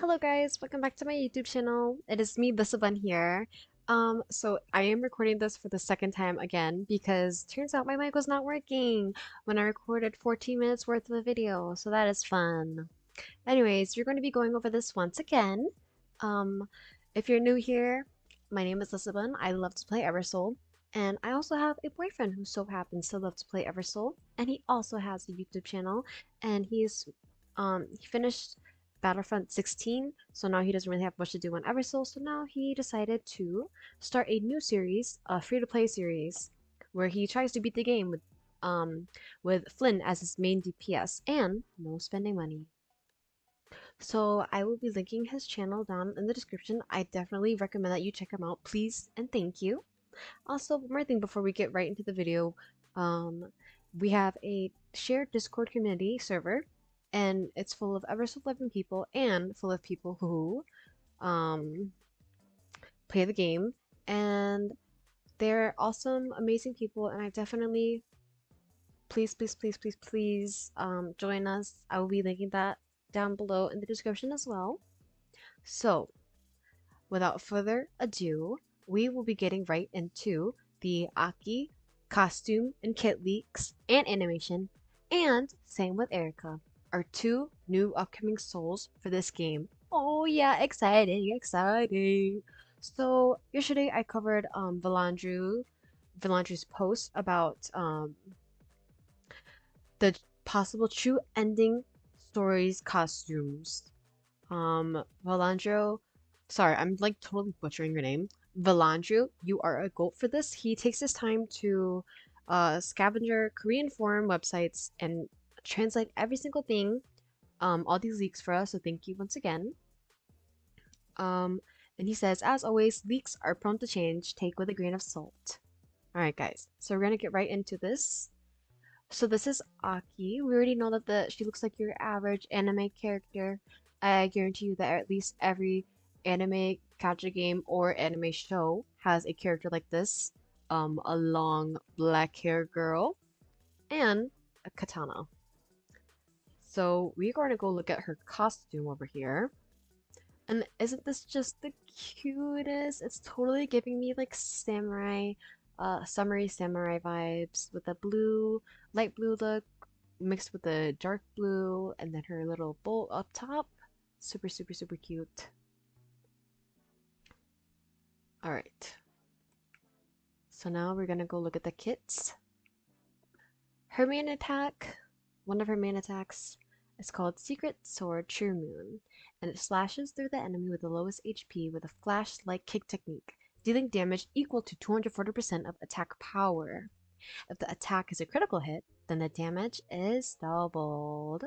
Hello guys, welcome back to my YouTube channel. It is me, Lyssabun here. Um, so I am recording this for the second time again because turns out my mic was not working when I recorded 14 minutes worth of a video, so that is fun. Anyways, you're going to be going over this once again. Um, if you're new here, my name is Lyssabun. I love to play Eversoul. And I also have a boyfriend who so happens to love to play Eversoul, and he also has a YouTube channel, and he's um he finished Battlefront 16, so now he doesn't really have much to do on Eversoul, so now he decided to start a new series, a free-to-play series, where he tries to beat the game with um with Flynn as his main DPS and no spending money. So I will be linking his channel down in the description. I definitely recommend that you check him out, please and thank you. Also, one more thing before we get right into the video, um, we have a shared Discord community server, and it's full of ever so loving people and full of people who um, play the game, and they're awesome, amazing people, and I definitely please, please, please, please, please um, join us. I will be linking that down below in the description as well. So, without further ado, we will be getting right into the Aki costume and kit leaks and animation, and same with Erika, our two new upcoming souls for this game. Oh yeah, exciting, exciting. So yesterday I covered um Valandru, Valandru's post about um the possible true ending stories costumes. Um Valandro, sorry, I'm like totally butchering your name. Valandru, you are a goat for this. He takes his time to uh, scavenger Korean forum websites and translate every single thing, um, all these leaks for us. So thank you once again. Um, and he says, as always, leaks are prone to change. Take with a grain of salt. Alright guys, so we're gonna get right into this. So this is Aki. We already know that the she looks like your average anime character. I guarantee you that at least every anime gacha game or anime show has a character like this um a long black hair girl and a katana. So we're going to go look at her costume over here. And isn't this just the cutest? It's totally giving me like samurai uh summery samurai vibes with a blue light blue look mixed with the dark blue and then her little bow up top. Super super super cute Alright. So now we're gonna go look at the kits. Her main attack, one of her main attacks, is called Secret Sword True Moon, and it slashes through the enemy with the lowest HP with a flash-like kick technique, dealing damage equal to 240% of attack power. If the attack is a critical hit, then the damage is doubled.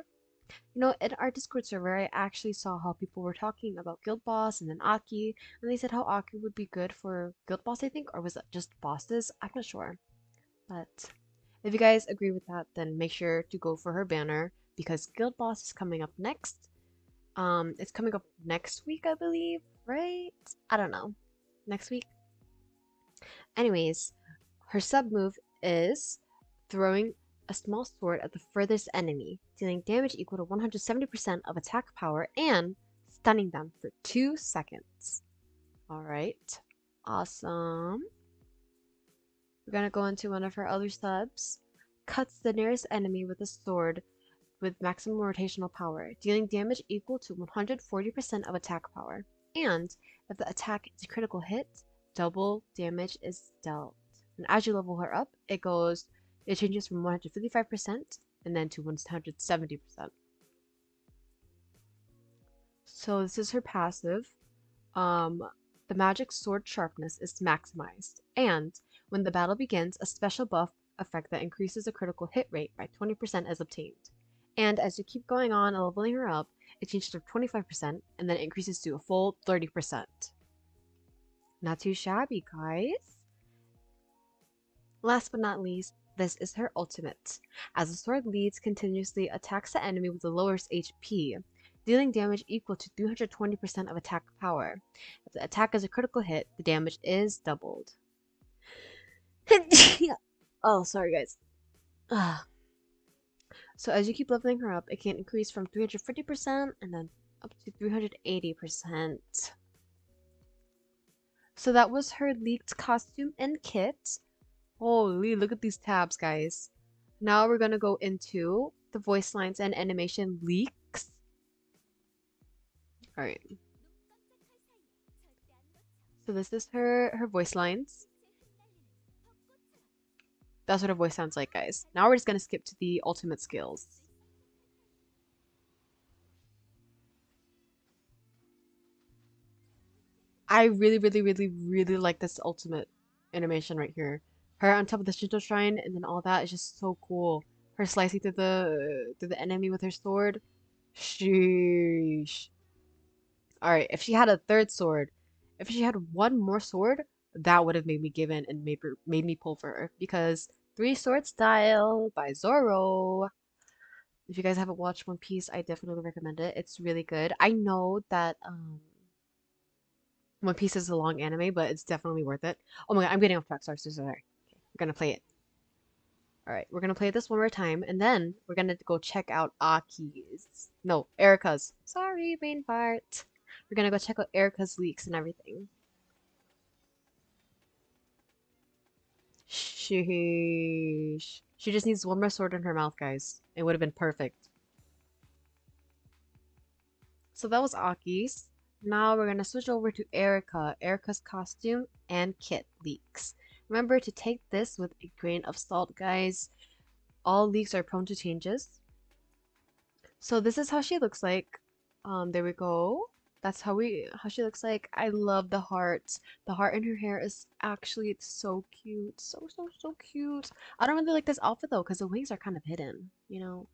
You know, in our Discord server, I actually saw how people were talking about Guild Boss and then Aki, and they said how Aki would be good for Guild Boss, I think, or was it just bosses? I'm not sure. But if you guys agree with that, then make sure to go for her banner because Guild Boss is coming up next. Um, it's coming up next week, I believe, right? I don't know. Next week? Anyways, her sub move is throwing a small sword at the furthest enemy, dealing damage equal to 170% of attack power and stunning them for 2 seconds. Alright, awesome. We're gonna go into one of her other subs. Cuts the nearest enemy with a sword with maximum rotational power, dealing damage equal to 140% of attack power. And if the attack is a critical hit, double damage is dealt. And as you level her up, it goes it changes from 155% and then to 170%. So this is her passive. Um, the magic sword sharpness is maximized, and when the battle begins, a special buff effect that increases the critical hit rate by 20% is obtained. And as you keep going on and leveling her up, it changes to 25% and then increases to a full 30%. Not too shabby, guys. Last but not least, this is her ultimate. As the sword leads, continuously attacks the enemy with the lowest HP, dealing damage equal to 320% of attack power. If the attack is a critical hit, the damage is doubled. oh, sorry guys. So as you keep leveling her up, it can increase from 350% and then up to 380%. So that was her leaked costume and kit. Holy, look at these tabs, guys. Now we're gonna go into the voice lines and animation leaks. Alright. So this is her, her voice lines. That's what her voice sounds like, guys. Now we're just gonna skip to the ultimate skills. I really, really, really, really like this ultimate animation right here. Her on top of the Shinto shrine and then all that is just so cool. Her slicing through the through the enemy with her sword. Sheesh. Alright, if she had a third sword, if she had one more sword, that would have made me give in and made, made me pull for her. Because Three Sword Style by Zoro. If you guys haven't watched One Piece, I definitely recommend it. It's really good. I know that um, one Piece is a long anime, but it's definitely worth it. Oh my god, I'm getting off track. Sorry, sorry, sorry. Gonna play it. Alright, we're gonna play this one more time, and then we're gonna go check out Aki's. No, Erika's. Sorry, main part. We're gonna go check out Erika's leaks and everything. Sheesh. She just needs one more sword in her mouth, guys. It would have been perfect. So that was Aki's. Now we're to switch over to Erika. Erika's costume and kit leaks. Remember to take this with a grain of salt, guys. All leaks are prone to changes. So this is how she looks like. Um, there we go. That's how we how she looks like. I love the heart. The heart in her hair is actually it's so cute. So so so cute. I don't really like this outfit though because the wings are kind of hidden, you know.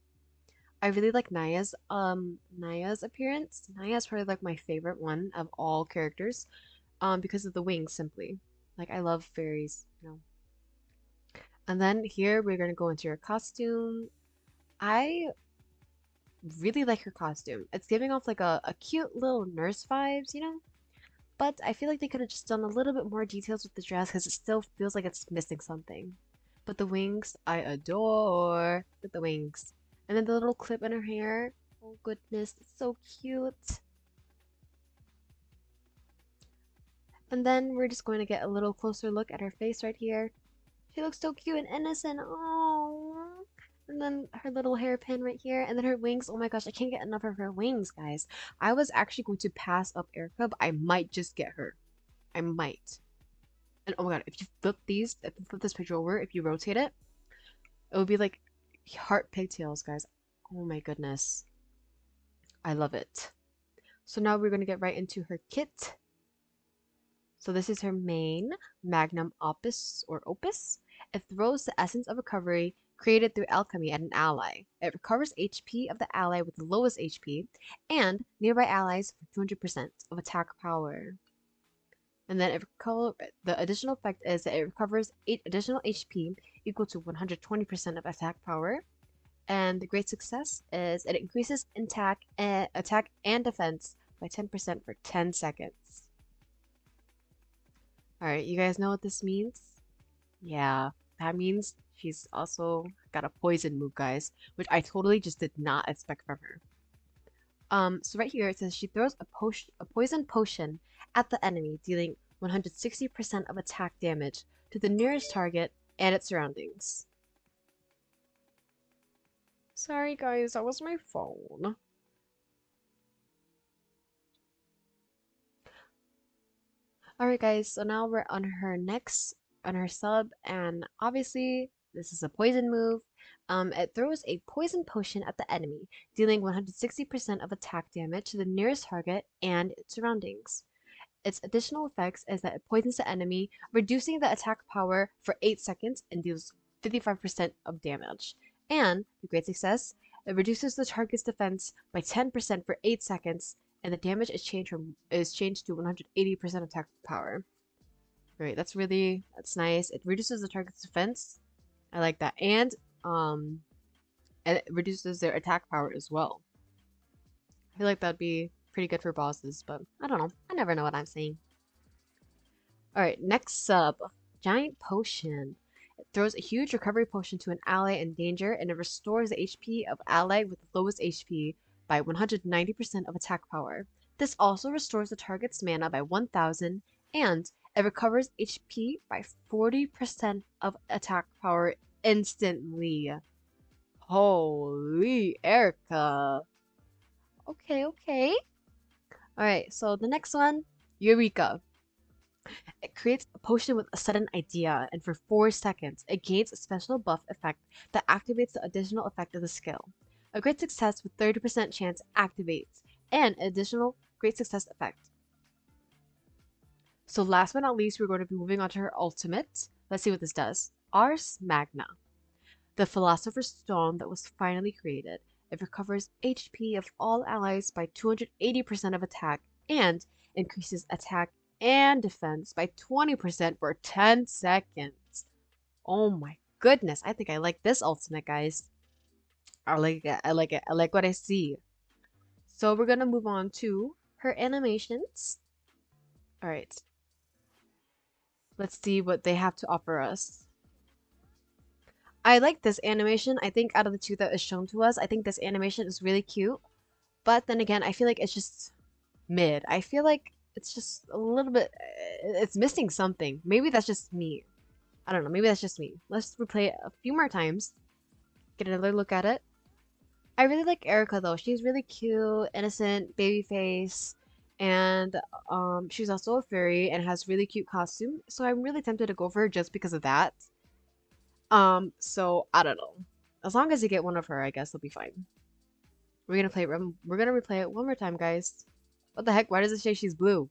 I really like Naiah's um Naiah's appearance. Naiah's probably like my favorite one of all characters, um because of the wings simply. Like I love fairies, you know. And then here we're gonna go into your costume. I really like her costume. It's giving off like a, a cute little nurse vibes, you know? But I feel like they could have just done a little bit more details with the dress because it still feels like it's missing something. But the wings, I adore. With the wings. And then the little clip in her hair. Oh goodness, it's so cute. And then we're just going to get a little closer look at her face right here. She looks so cute and innocent. Oh, and then her little hairpin right here, and then her wings. Oh my gosh, I can't get enough of her wings, guys. I was actually going to pass up Erika, but I might just get her. I might. And oh my god, if you flip these, if you flip this picture over, if you rotate it, it would be like heart pigtails, guys. Oh my goodness. I love it. So now we're going to get right into her kit. So this is her main magnum opus or opus. It throws the essence of recovery created through alchemy at an ally. It recovers HP of the ally with the lowest HP and nearby allies for 200% of attack power. And then it the additional effect is that it recovers 8 additional HP equal to 120% of attack power. And the great success is it increases attack and, eh, attack and defense by 10% for 10 seconds. Alright, you guys know what this means? Yeah, that means she's also got a poison move, guys, which I totally just did not expect from her. Um, so right here it says she throws a, potion, a poison potion at the enemy, dealing 160% of attack damage to the nearest target and its surroundings. Sorry guys, that was my phone. Alright guys, so now we're on her next on her sub, and obviously this is a poison move. Um, it throws a poison potion at the enemy, dealing 160% of attack damage to the nearest target and its surroundings. Its additional effects is that it poisons the enemy, reducing the attack power for 8 seconds and deals 55% of damage. And, the great success, it reduces the target's defense by 10% for 8 seconds, and the damage is changed from is changed to 180% attack power. Great, that's really, that's nice. It reduces the target's defense. I like that. And, um, and it reduces their attack power as well. I feel like that'd be pretty good for bosses, but I don't know. I never know what I'm saying. Alright, next sub. Giant Potion. It throws a huge recovery potion to an ally in danger, and it restores the HP of ally with the lowest HP by 190% of attack power. This also restores the target's mana by 1000, and it recovers HP by 40% of attack power instantly. Holy Erika. Okay, okay. Alright, so the next one, Eureka. It creates a potion with a sudden idea, and for 4 seconds, it gains a special buff effect that activates the additional effect of the skill. A great success with 30% chance activates, and additional great success effect. So last but not least, we're going to be moving on to her ultimate. Let's see what this does. Ars Magna. The Philosopher's Stone that was finally created. It recovers HP of all allies by 280% of attack and increases attack and defense by 20% for 10 seconds. Oh my goodness, I think I like this ultimate, guys. I like it, I like it, I like what I see. So we're gonna move on to her animations. Alright. Let's see what they have to offer us. I like this animation. I think out of the two that is shown to us, I think this animation is really cute. But then again, I feel like it's just mid. I feel like it's just a little bit, eh, it's missing something. Maybe that's just me. I don't know, maybe that's just me. Let's replay it a few more times. Get another look at it. I really like Erika though. She's really cute, innocent, baby face, and um, she's also a fairy and has really cute costume. So I'm really tempted to go for her just because of that. Um, so I don't know. As long as you get one of her, I guess it'll be fine. We're gonna play it. We're gonna replay it one more time, guys. What the heck? Why does it say she's blue?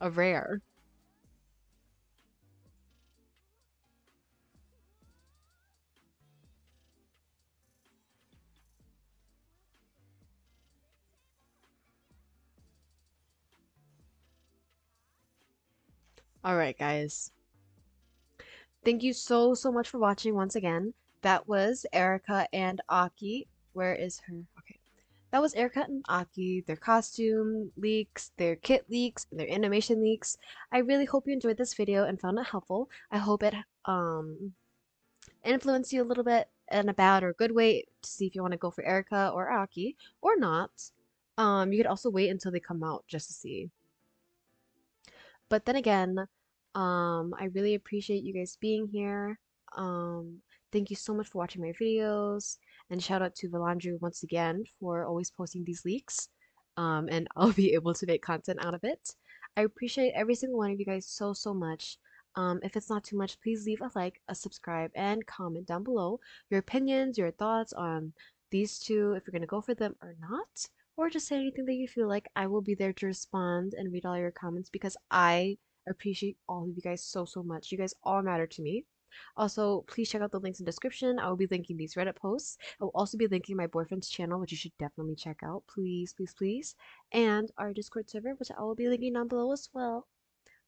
A rare. Alright, guys. Thank you so, so much for watching once again. That was Erika and Aki. Where is her? Okay. That was Erika and Aki, their costume leaks, their kit leaks, their animation leaks. I really hope you enjoyed this video and found it helpful. I hope it um, influenced you a little bit in a bad or good way to see if you want to go for Erika or Aki or not. Um, you could also wait until they come out just to see. But then again, um, I really appreciate you guys being here. Um, thank you so much for watching my videos. And shout out to Valandru once again for always posting these leaks. Um, and I'll be able to make content out of it. I appreciate every single one of you guys so, so much. Um, if it's not too much, please leave a like, a subscribe, and comment down below your opinions, your thoughts on these two, if you're going to go for them or not, or just say anything that you feel like. I will be there to respond and read all your comments because I appreciate all of you guys so, so much. You guys all matter to me. Also, please check out the links in the description. I will be linking these Reddit posts. I will also be linking my boyfriend's channel, which you should definitely check out. Please, please, please. And our Discord server, which I will be linking down below as well.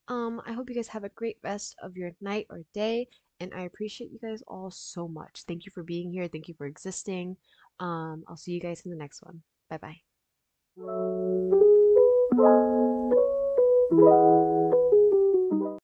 Um, I hope you guys have a great rest of your night or day. And I appreciate you guys all so much. Thank you for being here. Thank you for existing. Um, I'll see you guys in the next one. Bye bye. thank you